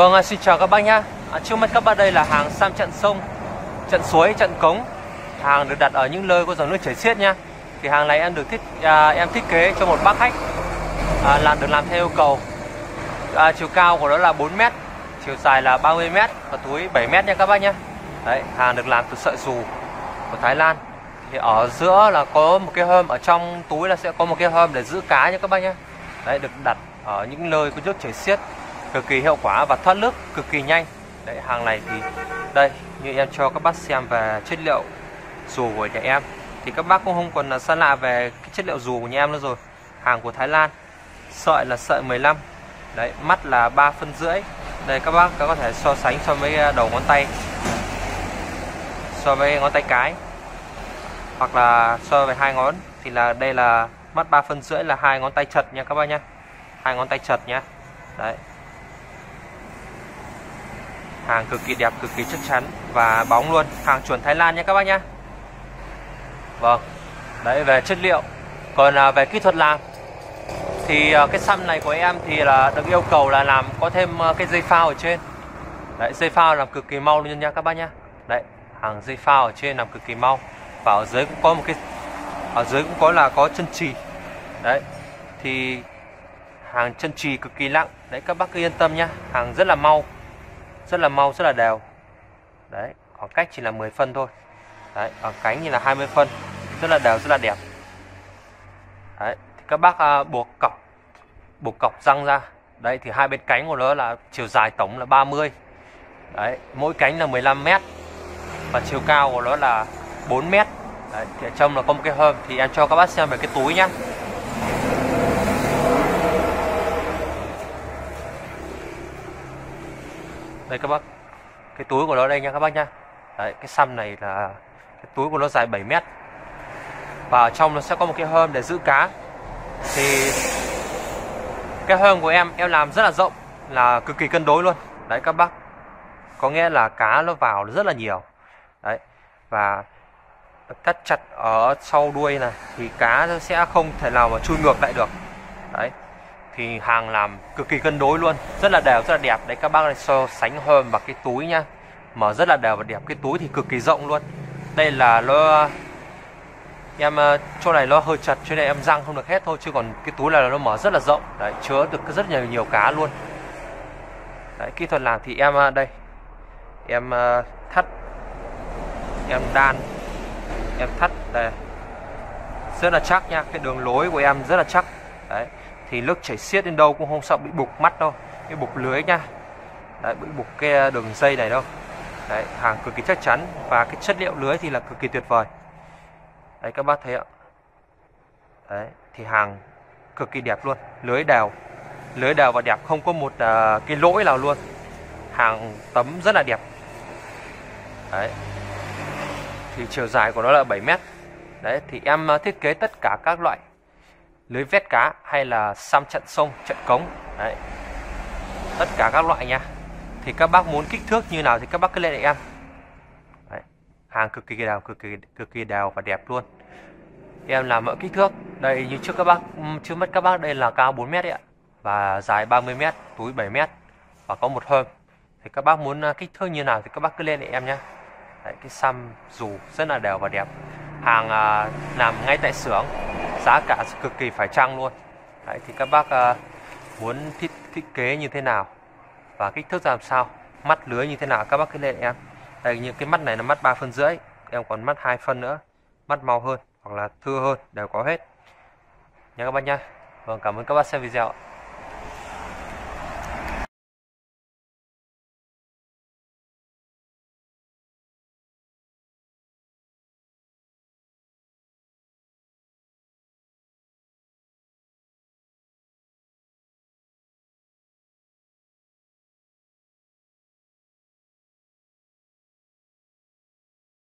Vâng, xin chào các bác nhá. À, trước mắt các bác đây là hàng sam trận sông, trận suối, trận cống. Hàng được đặt ở những nơi có dòng nước chảy xiết nhá. Thì hàng này em được thiết à, em thiết kế cho một bác khách à, làm được làm theo yêu cầu. À, chiều cao của nó là 4 m, chiều dài là 30 m và túi 7 m nha các bác nhá. Đấy, hàng được làm từ sợi dù của Thái Lan. Thì ở giữa là có một cái hôm ở trong túi là sẽ có một cái hôm để giữ cá nha các bác nhá. Đấy được đặt ở những nơi có nước chảy xiết cực kỳ hiệu quả và thoát nước cực kỳ nhanh. Đấy, hàng này thì, đây, như em cho các bác xem về chất liệu dù của nhà em. Thì các bác cũng không còn là xa lạ về cái chất liệu dù của nhà em nữa rồi. Hàng của Thái Lan, sợi là sợi 15 đấy, mắt là 3 phân rưỡi. Đây, các bác có thể so sánh so với à, đầu ngón tay. So với ngón tay cái. Hoặc là so với hai ngón. Thì là đây là mắt 3 phân rưỡi là hai ngón tay chật nha các bác nhé hai ngón tay chật nhé đấy hàng cực kỳ đẹp cực kỳ chắc chắn và bóng luôn. Hàng chuẩn Thái Lan nha các bác nhé Vâng đấy về chất liệu. Còn à, về kỹ thuật làm thì à, cái xăm này của em thì là được yêu cầu là làm có thêm à, cái dây phao ở trên. Đấy dây phao làm cực kỳ mau luôn nha các bác nhé đấy hàng dây phao ở trên làm cực kỳ mau. Và ở dưới cũng có một cái ở dưới cũng có là có chân trì. Đấy thì hàng chân trì cực kỳ nặng. Đấy các bác cứ yên tâm nhá. Hàng rất là mau rất là mau rất là đều. Đấy khoảng cách chỉ là 10 phân thôi. Đấy ở cánh thì là 20 phân. Rất là đều rất là đẹp. Đấy thì các bác à, buộc cọc buộc cọc răng ra. Đấy thì hai bên cánh của nó là chiều dài tổng là 30 đấy mỗi cánh là 15 mét. Và chiều cao của nó là 4 mét. Đấy, thì ở trong là có một cái hơm. Thì em cho các bác xem về cái túi nhá. Đây các bác. Cái túi của nó đây nha các bác nha. Đấy, cái xăm này là, cái túi của nó dài 7 mét. Và ở trong nó sẽ có một cái hơm để giữ cá. Thì cái hơm của em em làm rất là rộng, là cực kỳ cân đối luôn. Đấy các bác. Có nghĩa là cá nó vào rất là nhiều. Đấy, và cắt chặt ở sau đuôi này, thì cá nó sẽ không thể nào mà chui ngược lại được. Đấy thì hàng làm cực kỳ cân đối luôn. Rất là đều, rất là đẹp. Đấy, các bác này so sánh hơn và cái túi nhá. Mở rất là đều và đẹp. Cái túi thì cực kỳ rộng luôn. Đây là nó em ờ, chỗ này nó hơi chặt cho nên em răng không được hết thôi, chứ còn cái túi này nó mở rất là rộng. Đấy, chứa được rất nhiều nhiều cá luôn. Đấy, kỹ thuật làm thì em ờ, đây. Em ờ, thắt. Em đan. Em thắt, đây. Rất là chắc nha cái đường lối của em rất là chắc. Đấy thì nước chảy xiết đến đâu cũng không sợ bị bục mắt đâu. Bị bục lưới nha. Đấy bị bục cái ờ, đường dây này đâu. Đấy hàng cực kỳ chắc chắn. Và cái chất liệu lưới thì là cực kỳ tuyệt vời. Đấy các bác thấy ạ. Đấy thì hàng cực kỳ đẹp luôn. Lưới đều lưới đều và đẹp không có một uh, cái lỗi nào luôn. Hàng tấm rất là đẹp. Đấy. Thì chiều dài của nó là 7 mét. Đấy thì em ờ, thiết kế tất cả các loại lưới vét cá hay là xăm trận sông trận cống. Đấy. Tất cả các loại nha. Thì các bác muốn kích thước như nào thì các bác cứ lên để em. Đấy. hàng cực kỳ đều cực kỳ cực kỳ đều và đẹp luôn. Em làm mọi kích thước. Đây như trước các bác chưa mất các bác đây là cao 4 mét đấy ạ. Và dài 30 mét túi 7 mét và có một hôm thì các bác muốn à, kích thước như nào thì các bác cứ lên để em nhé đấy, cái xăm dù rất là đều và đẹp. Hàng à, làm ngay tại xưởng giá cả cực kỳ phải chăng luôn. Đấy, thì các bác à, muốn thiết thiết kế như thế nào và kích thước ra làm sao mắt lưới như thế nào các bác cứ lên em. Đây những cái mắt này là mắt 3 phân rưỡi em còn mắt hai phân nữa mắt mau hơn hoặc là thưa hơn đều có hết. Nhé các bác nhá vâng cảm ơn các bác xem video